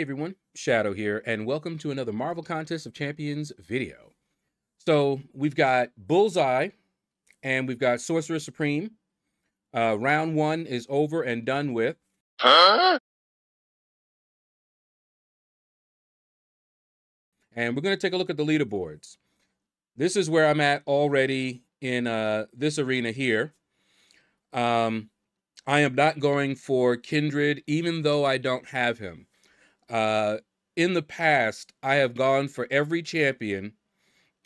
Hey everyone, Shaedow here, and welcome to another Marvel Contest of Champions video. So we've got Bullseye, and we've got Sorcerer Supreme. Uh, round one is over and done with. Huh? And we're going to take a look at the leaderboards. This is where I'm at already in uh, this arena here. Um, I am not going for Kindred, even though I don't have him. Uh, in the past, I have gone for every champion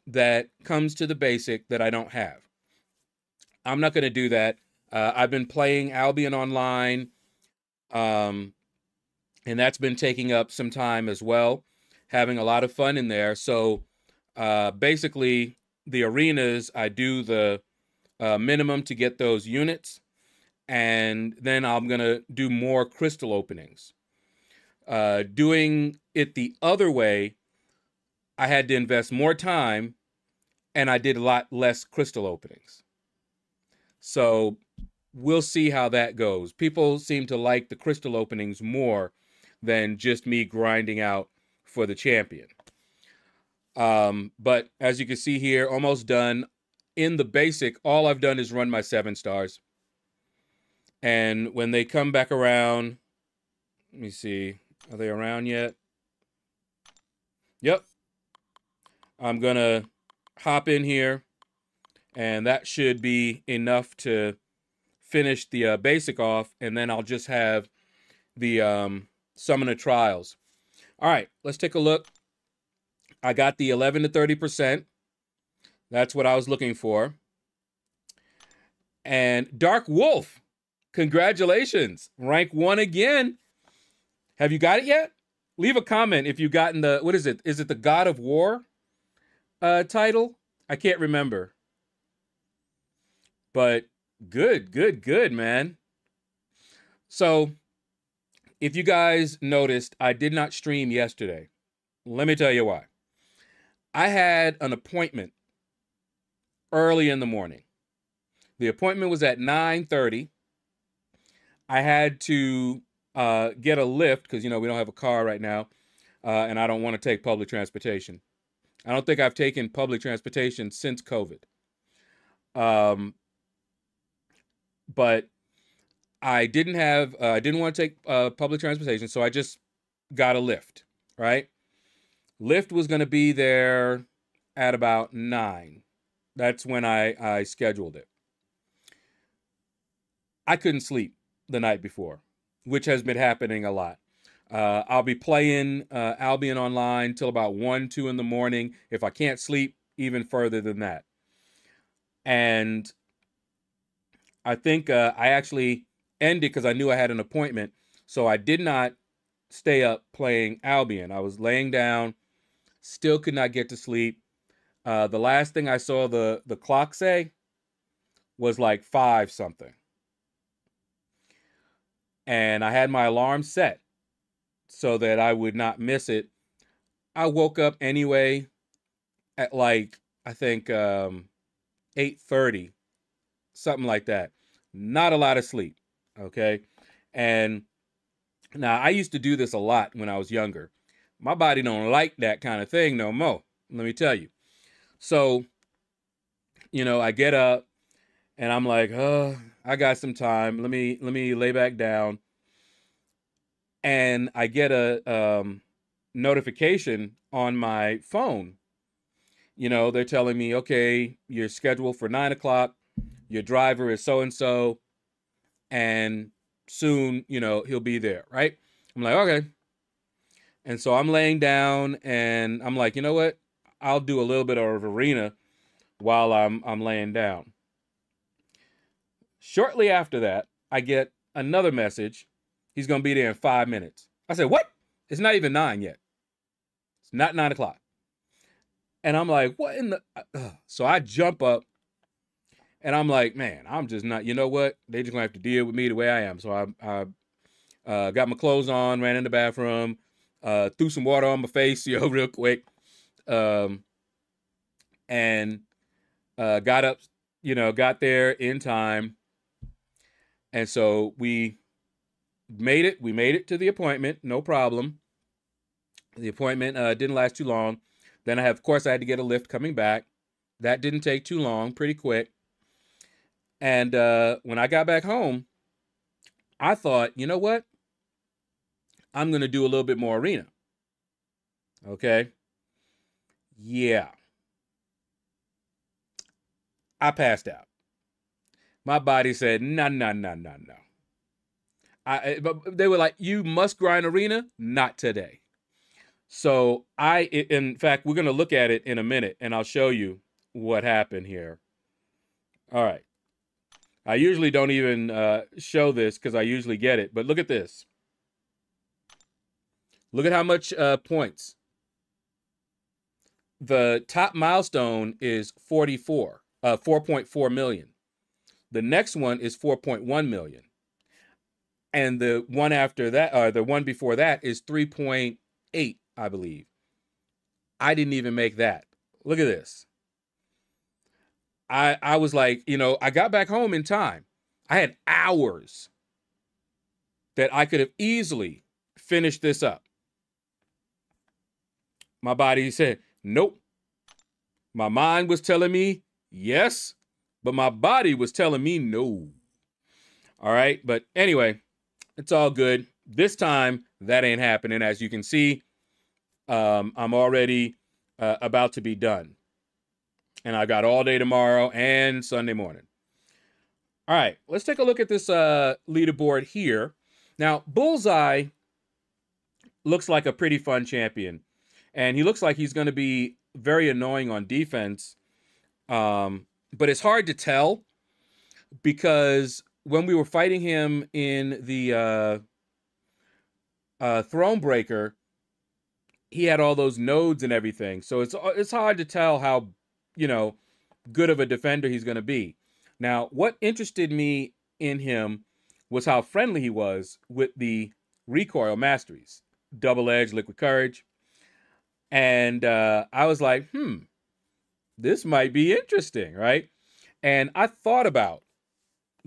that comes to the basic that I don't have. I'm not going to do that. Uh, I've been playing Albion Online, um, and that's been taking up some time as well, having a lot of fun in there. So uh, basically, the arenas, I do the uh, minimum to get those units, and then I'm going to do more crystal openings. Uh, doing it the other way, I had to invest more time and I did a lot less crystal openings. So we'll see how that goes. People seem to like the crystal openings more than just me grinding out for the champion. Um, but as you can see here, almost done. In the basic, all I've done is run my seven stars. And when they come back around, let me see. Are they around yet? Yep. I'm going to hop in here, and that should be enough to finish the uh, basic off, and then I'll just have the um, Summoner Trials. All right, let's take a look. I got the 11 to 30%. That's what I was looking for. And Dark Wolf, congratulations. Rank one again. Have you got it yet? Leave a comment if you've gotten the what is it? Is it the God of War uh title? I can't remember. But good, good, good, man. So if you guys noticed, I did not stream yesterday. Let me tell you why. I had an appointment early in the morning. The appointment was at 9:30. I had to uh, get a lift because you know we don't have a car right now, uh, and I don't want to take public transportation. I don't think I've taken public transportation since COVID. Um, but I didn't have uh, I didn't want to take uh, public transportation, so I just got a lift. Right, Lyft was going to be there at about nine. That's when I I scheduled it. I couldn't sleep the night before which has been happening a lot. Uh, I'll be playing uh, Albion online till about one, two in the morning. If I can't sleep, even further than that. And I think uh, I actually ended because I knew I had an appointment. So I did not stay up playing Albion. I was laying down, still could not get to sleep. Uh, the last thing I saw the the clock say was like five something and I had my alarm set so that I would not miss it. I woke up anyway at like I think um 8:30 something like that. Not a lot of sleep, okay? And now I used to do this a lot when I was younger. My body don't like that kind of thing no more. Let me tell you. So, you know, I get up and I'm like, "Oh, I got some time. Let me let me lay back down. And I get a um, notification on my phone. You know, they're telling me, okay, you're scheduled for nine o'clock. Your driver is so and so, and soon, you know, he'll be there, right? I'm like, okay. And so I'm laying down, and I'm like, you know what? I'll do a little bit of arena while I'm I'm laying down. Shortly after that, I get another message. He's going to be there in five minutes. I said, What? It's not even nine yet. It's not nine o'clock. And I'm like, What in the. Uh, so I jump up and I'm like, Man, I'm just not. You know what? They just going to have to deal with me the way I am. So I, I uh, got my clothes on, ran in the bathroom, uh, threw some water on my face, you know, real quick. Um, and uh, got up, you know, got there in time and so we made it. We made it to the appointment, no problem. The appointment uh, didn't last too long. Then I have, of course, I had to get a lift coming back. That didn't take too long, pretty quick. And uh, when I got back home, I thought, you know what? I'm going to do a little bit more arena. Okay. Yeah. I passed out. My body said, no, no, no, no, no. I, but they were like, you must grind arena, not today. So I, in fact, we're going to look at it in a minute and I'll show you what happened here. All right. I usually don't even uh, show this because I usually get it, but look at this. Look at how much uh, points. The top milestone is 44, uh, 4.4 million. The next one is 4.1 million. And the one after that, or uh, the one before that is 3.8, I believe. I didn't even make that. Look at this. I I was like, you know, I got back home in time. I had hours that I could have easily finished this up. My body said, nope. My mind was telling me yes, but my body was telling me no. All right. But anyway, it's all good. This time, that ain't happening. As you can see, um, I'm already uh, about to be done. And I got all day tomorrow and Sunday morning. All right, let's take a look at this uh, leaderboard here. Now, Bullseye looks like a pretty fun champion. And he looks like he's going to be very annoying on defense. Um, but it's hard to tell because when we were fighting him in the uh, uh, Throne Breaker, he had all those nodes and everything. So it's it's hard to tell how you know good of a defender he's going to be. Now, what interested me in him was how friendly he was with the recoil masteries, double edge, liquid courage, and uh, I was like, hmm, this might be interesting, right? And I thought about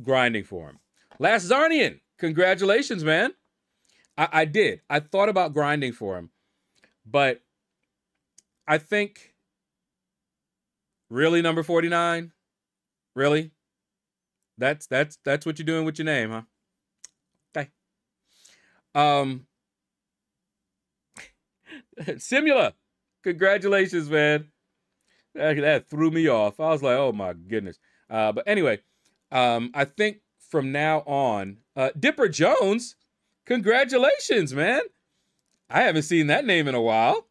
grinding for him. Last Zarnian, congratulations, man. I, I did. I thought about grinding for him, but I think really number 49? Really? That's that's that's what you're doing with your name, huh? Okay. Um Simula, congratulations, man. That, that threw me off. I was like, oh my goodness. Uh, but anyway, um, I think from now on, uh, Dipper Jones, congratulations, man. I haven't seen that name in a while.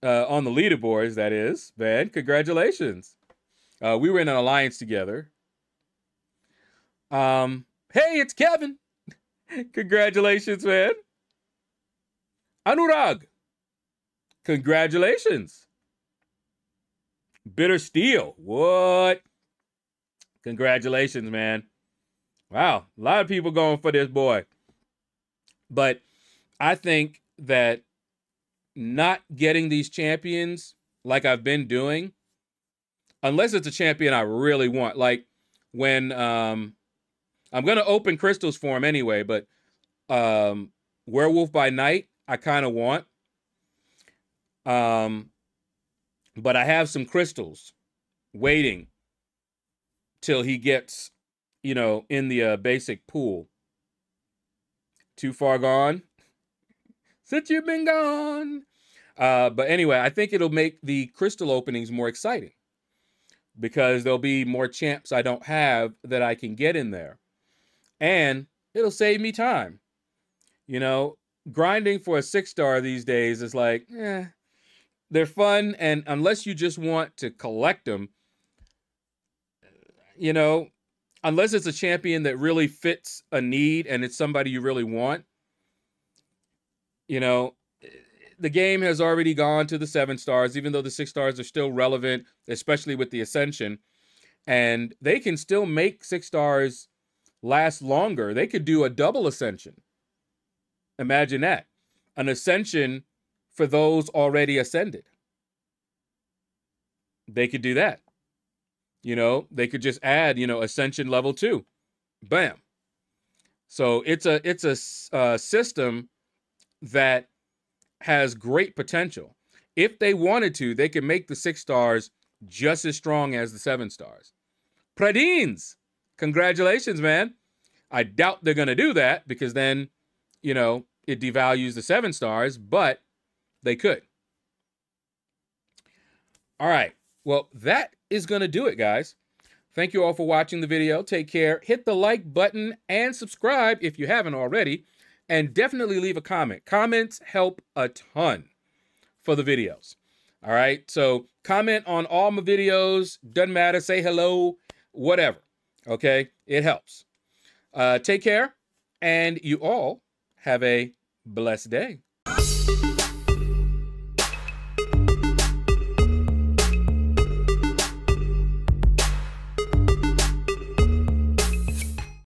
Uh, on the leaderboards, that is, man. Congratulations. Uh, we were in an alliance together. Um, hey, it's Kevin. congratulations, man. Anurag. Congratulations. Bitter Steel. What? Congratulations, man. Wow. A lot of people going for this boy. But I think that not getting these champions like I've been doing, unless it's a champion I really want, like when um I'm gonna open crystals for him anyway, but um Werewolf by Night, I kind of want. Um but I have some crystals waiting till he gets, you know, in the uh, basic pool. Too far gone? Since you've been gone. Uh, but anyway, I think it'll make the crystal openings more exciting because there'll be more champs I don't have that I can get in there. And it'll save me time. You know, grinding for a six star these days is like, eh, they're fun. And unless you just want to collect them, you know, unless it's a champion that really fits a need and it's somebody you really want, you know, the game has already gone to the seven stars, even though the six stars are still relevant, especially with the Ascension. And they can still make six stars last longer. They could do a double Ascension. Imagine that. An Ascension for those already ascended. They could do that. You know, they could just add, you know, Ascension level two. Bam. So it's a it's a uh, system that has great potential. If they wanted to, they could make the six stars just as strong as the seven stars. Pradines, congratulations, man. I doubt they're going to do that because then, you know, it devalues the seven stars, but they could. All right. Well, that is going to do it, guys. Thank you all for watching the video. Take care. Hit the like button and subscribe if you haven't already. And definitely leave a comment. Comments help a ton for the videos. All right. So comment on all my videos. Doesn't matter. Say hello, whatever. Okay. It helps. Uh, take care. And you all have a blessed day.